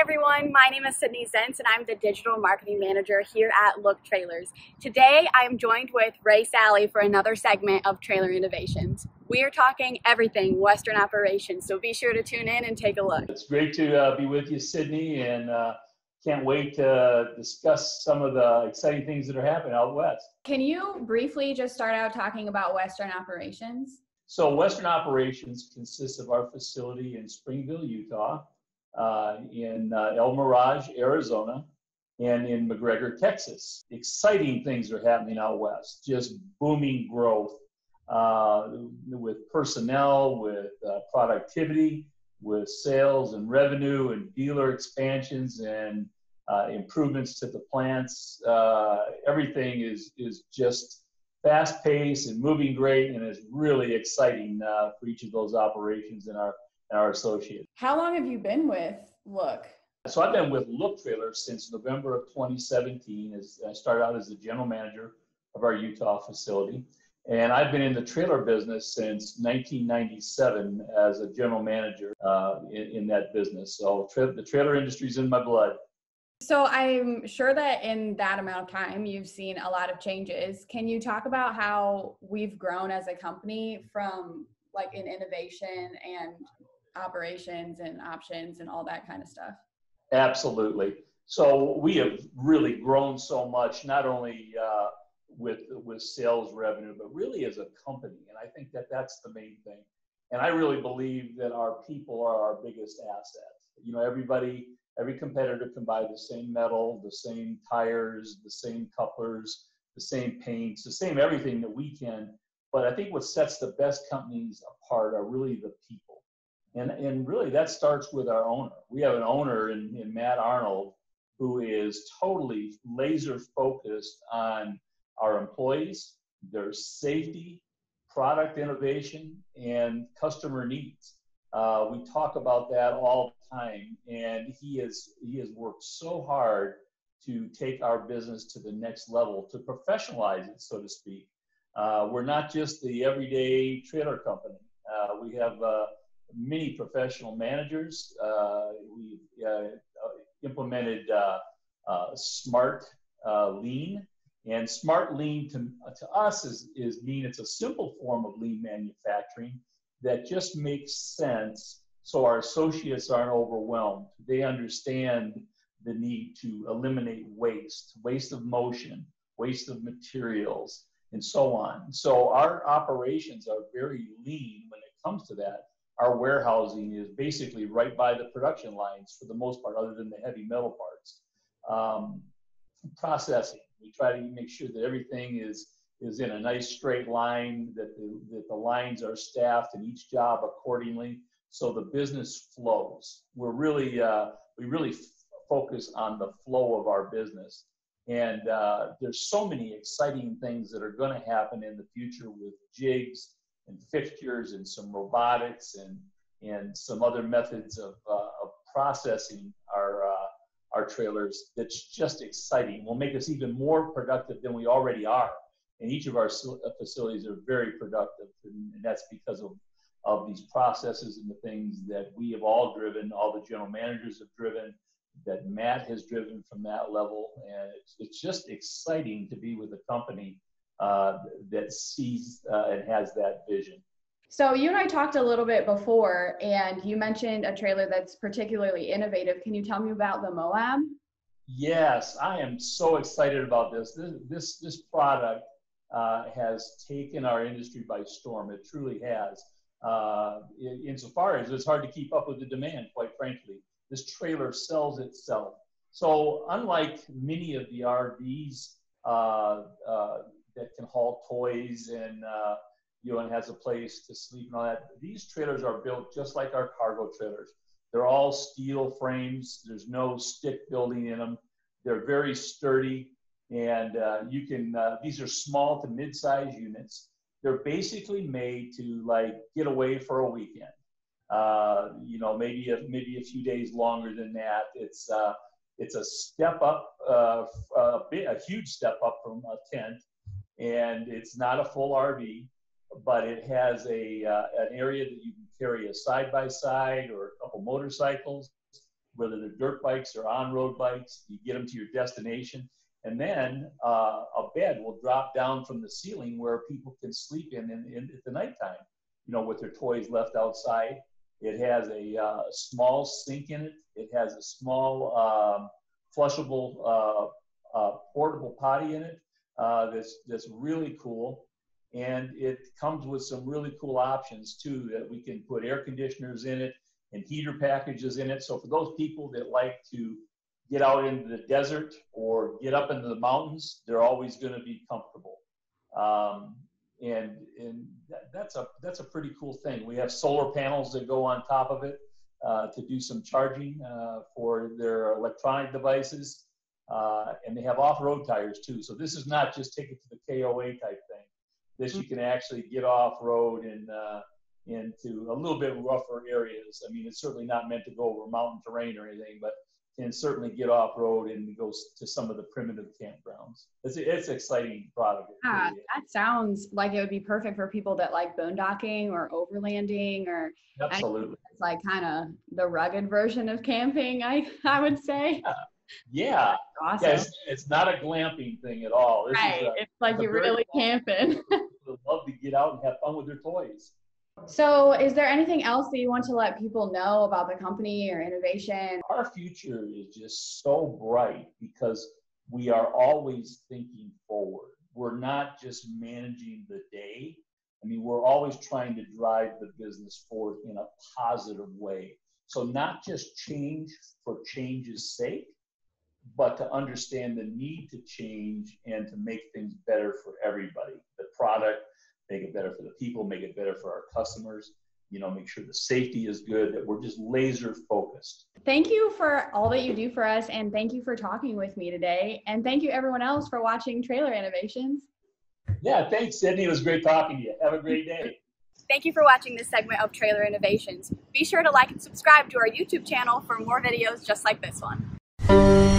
everyone, my name is Sydney Zentz and I'm the Digital Marketing Manager here at Look Trailers. Today I am joined with Ray Salley for another segment of Trailer Innovations. We are talking everything Western operations, so be sure to tune in and take a look. It's great to uh, be with you, Sydney, and uh, can't wait to discuss some of the exciting things that are happening out west. Can you briefly just start out talking about Western operations? So, Western operations consists of our facility in Springville, Utah uh, in uh, El Mirage, Arizona, and in McGregor, Texas. Exciting things are happening out west, just booming growth uh, with personnel, with uh, productivity, with sales and revenue and dealer expansions and uh, improvements to the plants. Everything is, is just fast paced and moving great and is really exciting for each of those operations in our our associates. How long have you been with Look? So I've been with Look Trailers since November of 2017. As I started out as the general manager of our Utah facility, and I've been in the trailer business since 1997 as a general manager uh, in, in, that business. So tra- the trailer industry is in my blood. So I'm sure that in that amount of time, you've seen a lot of changes. Can you talk about how we've grown as a company from like in innovation and operations and options and all that kind of stuff? Absolutely. So we have really grown so much, not only uh, with with sales revenue, but really as a company. And I think that that's the main thing. And I really believe that our people are our biggest asset. You know, everybody, every competitor can buy the same metal, the same tires, the same couplers, the same paints, the same everything that we can. But I think what sets the best companies apart are really the people and, and really, that starts with our owner. We have an owner in, in Matt Arnold who is totally laser focused on our employees, their safety, product innovation, and customer needs. Uh, we talk about that all the time, and he has he has worked so hard to take our business to the next level, to professionalize it, so to speak. Uh, we're not just the everyday trailer company. Uh, we have uh, many professional managers. Uh, we uh, implemented uh, smart lean. And smart lean to, to us is, is mean it's a simple form of lean manufacturing that just makes sense so our associates aren't overwhelmed. They understand the need to eliminate waste, waste of motion, waste of materials, and so on. So our operations are very lean when it comes to that our warehousing is basically right by the production lines for the most part, other than the heavy metal parts. Um, processing, we try to make sure that everything is is in a nice straight line, that the, that the lines are staffed and each job accordingly, so the business flows. We're really uh, we really f- focus on the flow of our business, and uh, there's so many exciting things that are going to happen in the future with jigs and fixtures and some robotics and and some other methods of, uh, of processing our uh, our trailers that's just exciting will make us even more productive than we already are. And each of our uh, facilities are very productive and, and that's because of of these processes and the things that we have all driven all the general managers have driven that matt has driven from that level. And it's, it's just exciting to be with a company uh, that sees uh, and has that vision. So you and I talked a little bit before, and you mentioned a trailer that's particularly innovative. Can you tell me about the Moab? Yes, I am so excited about this. This this, this product uh, has taken our industry by storm. It truly has. Uh, in, insofar as it's hard to keep up with the demand, quite frankly, this trailer sells itself. So unlike many of the RVs uh, uh that can haul toys and uh, you know and has a place to sleep and all that. These trailers are built just like our cargo trailers. They're all steel frames. There's no stick building in them. They're very sturdy, and uh, you can. Uh, these are small to mid-size units. They're basically made to like get away for a weekend. Uh, you know, maybe a, maybe a few days longer than that. It's uh, it's a step up, uh, a, a huge step up from a tent and it's not a full RV, but it has a uh, an area that you can carry a side by side or a couple motorcycles whether they're dirt bikes or on-road bikes. You get them to your destination, and then uh, a bed will drop down from the ceiling where people can sleep in, in, in at the nighttime. You know, with their toys left outside. It has a uh, small sink in it. It has a small um, flushable uh, uh, portable potty in it. Uh, that's that's really cool, and it comes with some really cool options too. That we can put air conditioners in it and heater packages in it. So for those people that like to get out into the desert or get up into the mountains, they're always going to be comfortable. Um, and and that, that's a that's a pretty cool thing. We have solar panels that go on top of it uh, to do some charging uh, for their electronic devices, uh, and they have off-road tires too. So this is not just take it to the KOA type thing. This you can actually get off-road and uh, into a little bit rougher areas. I mean, it's certainly not meant to go over mountain terrain or anything, but can certainly get off road and go to some of the primitive campgrounds. It's it's exciting product. Yeah, really that sounds like it would be perfect for people that like boondocking or overlanding or absolutely. It's like kind of the rugged version of camping. I I would say. Yeah. Yeah. Awesome. yeah it's, it's, not a glamping thing at all. This right. A, it's like you're really camping. love to get out and have fun with their toys. So, is there anything else that you want to let people know about the company or innovation? Our future is just so bright because we are always thinking forward. We're not just managing the day. I mean, we're always trying to drive the business forward in a positive way. So, not just change for change's sake, but to understand the need to change and to make things better for everybody the product, make it better for the people, make it better for our customers, you know, make sure the safety is good, that we're just laser focused. Thank you for all that you do for us. And thank you for talking with me today. And thank you, everyone else, for watching Trailer Innovations. Yeah, thanks, Sydney. It was great talking to you. Have a great day. Thank you for watching this segment of Trailer Innovations. Be sure to like and subscribe to our YouTube channel for more videos just like this one.